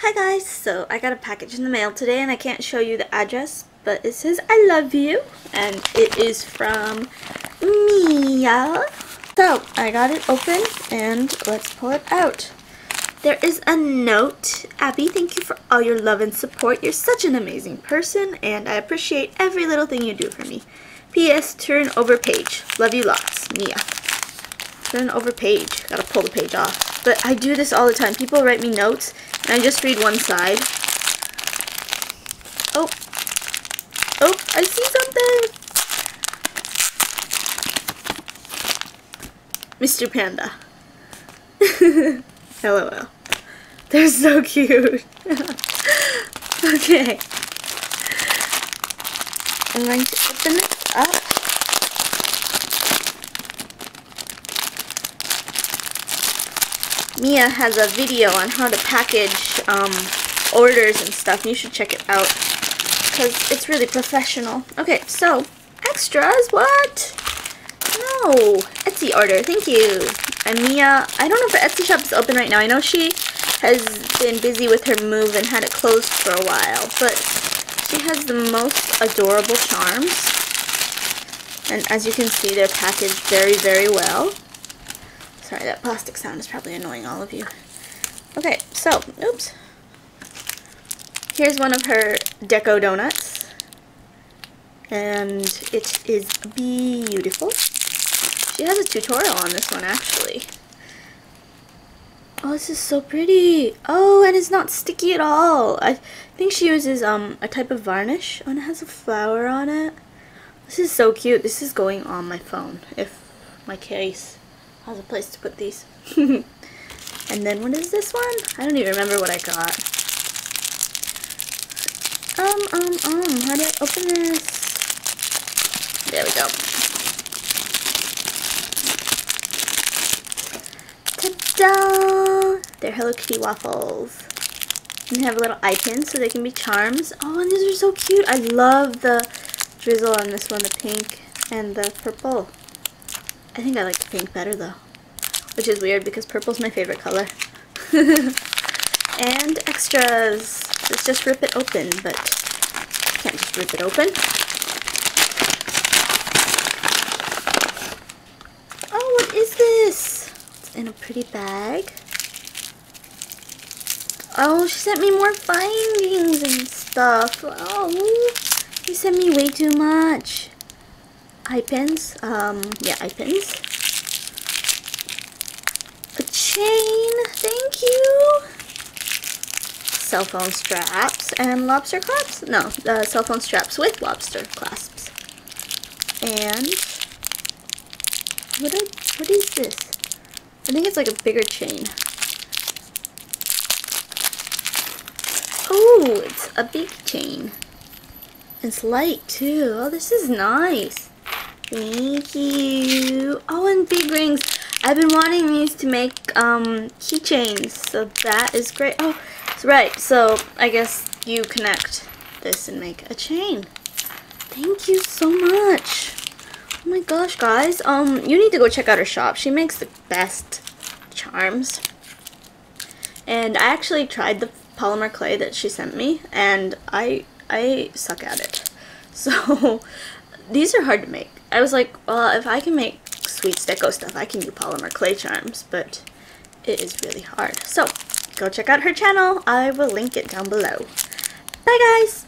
Hi guys, so I got a package in the mail today and I can't show you the address, but it says I love you and it is from Mia. So I got it open and let's pull it out. There is a note. Abby, thank you for all your love and support. You're such an amazing person and I appreciate every little thing you do for me. P.S. Turn over page. Love you lots. Mia. Turn over page. Gotta pull the page off. But I do this all the time. People write me notes and I just read one side. Oh. Oh, I see something. Mr. Panda. LOL. They're so cute. okay. I'm going to open it up. Mia has a video on how to package um, orders and stuff. You should check it out because it's really professional. Okay, so extras. What? No, Etsy order. Thank you. And Mia, I don't know if the Etsy shop is open right now. I know she has been busy with her move and had it closed for a while, but she has the most adorable charms. And as you can see, they're packaged very, very well. Sorry, that plastic sound is probably annoying all of you. Okay, so, oops. Here's one of her deco donuts. And it is beautiful. She has a tutorial on this one, actually. Oh, this is so pretty. Oh, and it's not sticky at all. I think she uses um a type of varnish. And it has a flower on it. This is so cute. This is going on my phone, if my case has a place to put these. and then what is this one? I don't even remember what I got. Um, um, um, how do I open this? There we go. Ta-da! They're Hello Kitty waffles. And they have a little eye pin so they can be charms. Oh, and these are so cute. I love the drizzle on this one, the pink and the purple. I think I like pink better though. Which is weird because purple's my favorite color. and extras. Let's just rip it open, but can't just rip it open. Oh, what is this? It's in a pretty bag. Oh, she sent me more findings and stuff. Oh, you sent me way too much eye pins. Um, yeah, eye pins. A chain, thank you. Cell phone straps and lobster clasps. No, uh, cell phone straps with lobster clasps. And what? Are, what is this? I think it's like a bigger chain. Oh, it's a big chain. It's light too. Oh, this is nice. Thank you. Oh, and big rings. I've been wanting these to make um, keychains, so that is great. Oh, that's right. So I guess you connect this and make a chain. Thank you so much. Oh my gosh, guys. Um, you need to go check out her shop. She makes the best charms. And I actually tried the polymer clay that she sent me, and I I suck at it. So these are hard to make. I was like, well, if I can make sweet Deco stuff, I can do polymer clay charms, but it is really hard. So, go check out her channel. I will link it down below. Bye, guys!